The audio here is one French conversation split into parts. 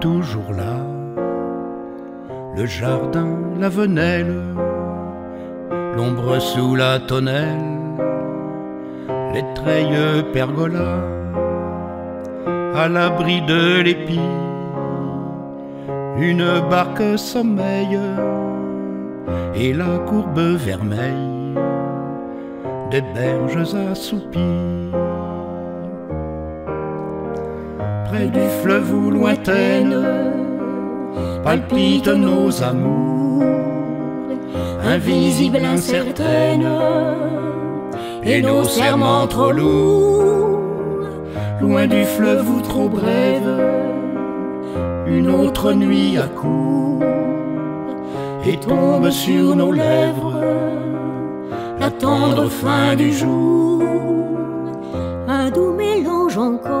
toujours là. Le jardin, la venelle, l'ombre sous la tonnelle, les treilles pergolas, à l'abri de l'épi, une barque sommeille et la courbe vermeille des berges assoupies. Près du fleuve ou lointaine palpitent nos amours, invisibles, incertaines, et nos serments trop lourds, loin du fleuve ou trop brève, une autre nuit accourt et tombe sur nos lèvres la tendre fin du jour, un doux mélange encore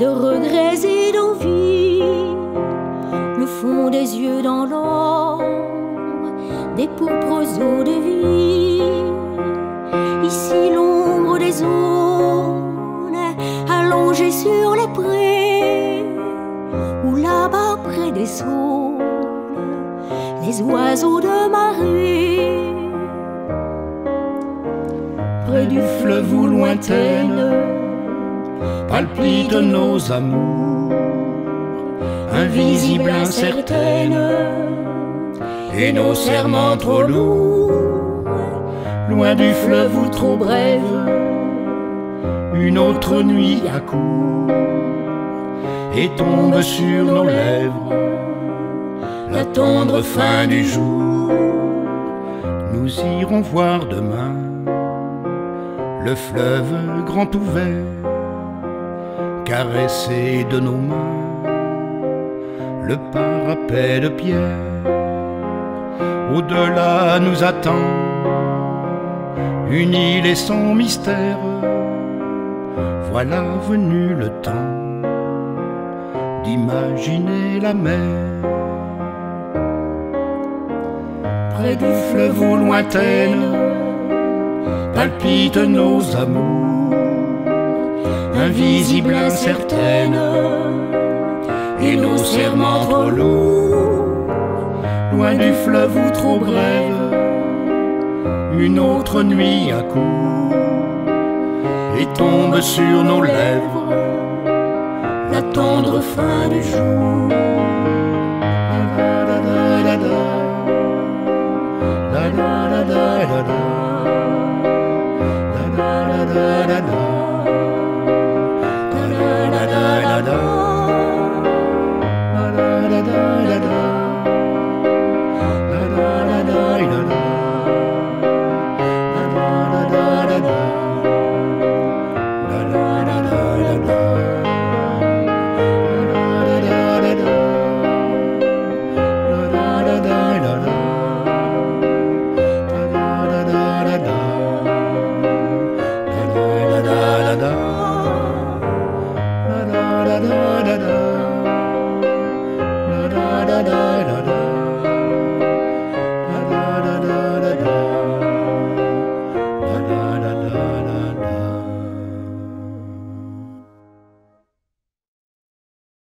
de regrets et d'envie, le fond des yeux dans l'or, des pourpres eaux de vie. Ici l'ombre des zones allongée sur les prés, ou là-bas près des saules, les oiseaux de marée. Près du fleuve ou lointaine, palpitent nos amours, invisibles, incertaines, et nos serments trop lourds, loin du fleuve ou trop brève, une autre nuit accourt et tombe sur nos lèvres la tendre fin du jour. Nous irons voir demain le fleuve grand ouvert, caressé de nos mains, le parapet de pierre. Au-delà nous attend une île et son mystère. Voilà venu le temps d'imaginer la mer. Près du fleuve lointaine, palpitent nos amours, invisibles, incertaines, et nos serments trop lourds, loin du fleuve ou trop brève, une autre nuit accourt et tombe sur nos lèvres. La tendre fin du jour. La la la. La